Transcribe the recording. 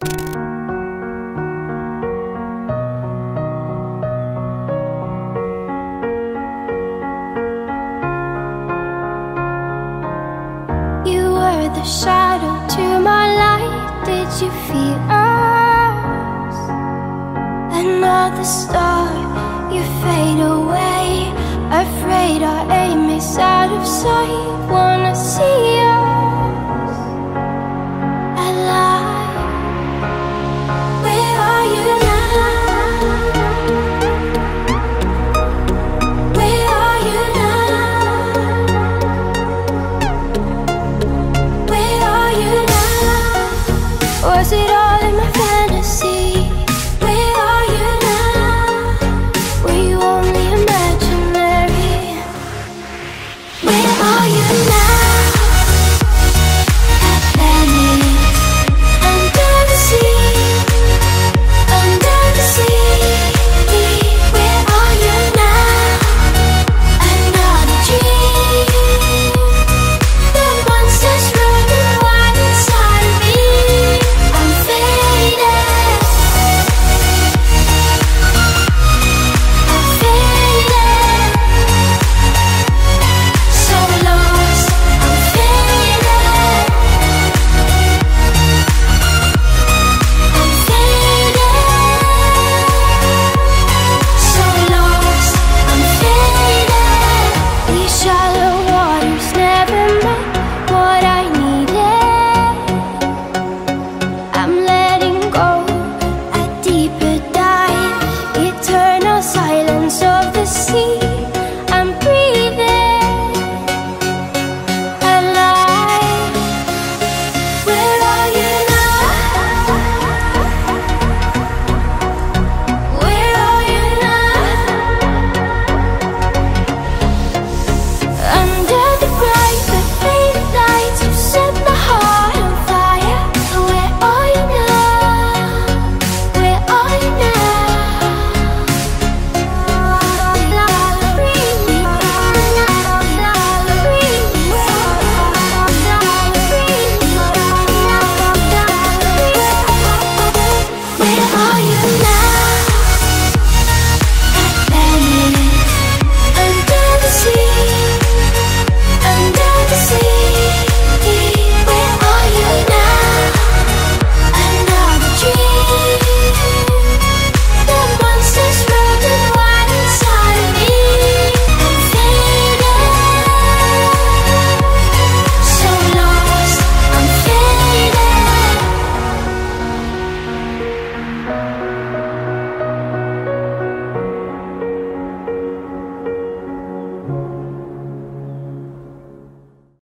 You were the shadow to my light. Did you feel us? Another star, you fade away. Are you know